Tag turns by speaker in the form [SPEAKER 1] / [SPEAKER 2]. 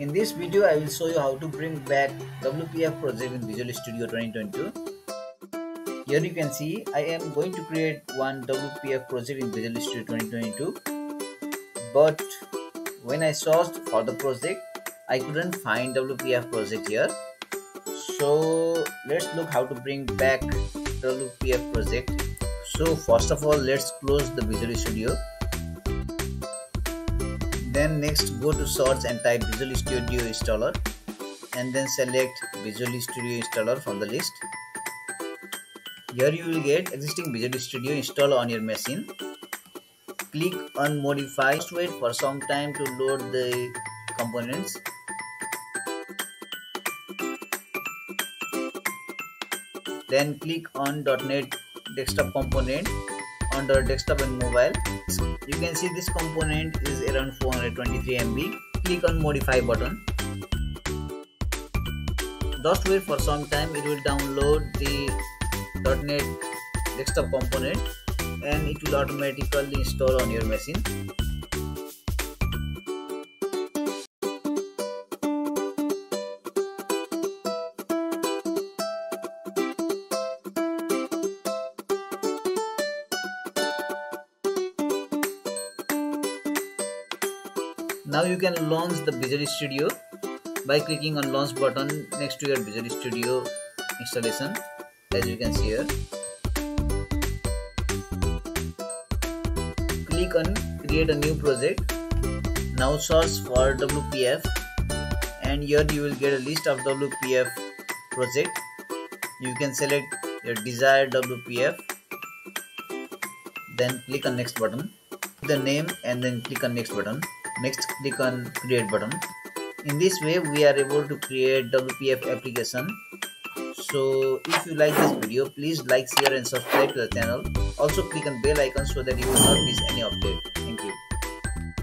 [SPEAKER 1] In this video, I will show you how to bring back WPF project in Visual Studio 2022. Here you can see I am going to create one WPF project in Visual Studio 2022 but when I searched for the project I couldn't find WPF project here. So let's look how to bring back WPF project. So first of all let's close the Visual Studio then next go to search and type Visual Studio installer and then select Visual Studio installer from the list. Here you will get existing Visual Studio installed on your machine. Click on modify just wait for some time to load the components. Then click on .NET desktop component under desktop and mobile. You can see this component is around 423 MB click on modify button. Just wait for some time it will download the .NET desktop component and it will automatically install on your machine Now you can launch the Visual Studio by clicking on launch button next to your Visual Studio installation as you can see here. Click on create a new project. Now search for WPF and here you will get a list of WPF project. You can select your desired WPF then click on next button the name and then click on next button next click on create button. In this way we are able to create WPF application. So if you like this video please like share and subscribe to the channel. Also click on bell icon so that you will not miss any update